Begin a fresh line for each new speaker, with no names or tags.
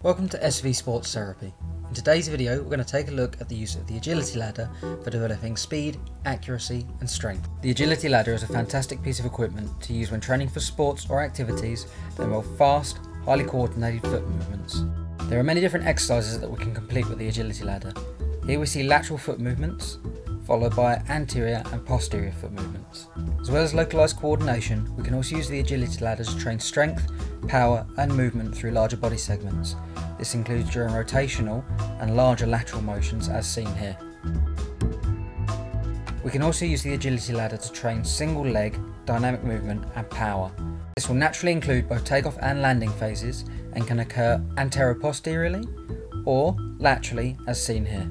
Welcome to SV Sports Therapy. In today's video, we're going to take a look at the use of the agility ladder for developing speed, accuracy, and strength. The agility ladder is a fantastic piece of equipment to use when training for sports or activities that involve fast, highly coordinated foot movements. There are many different exercises that we can complete with the agility ladder. Here we see lateral foot movements, followed by anterior and posterior foot movements. As well as localized coordination, we can also use the agility ladder to train strength, power, and movement through larger body segments. This includes during rotational and larger lateral motions as seen here. We can also use the agility ladder to train single leg, dynamic movement and power. This will naturally include both takeoff and landing phases and can occur antero-posteriorly or laterally as seen here.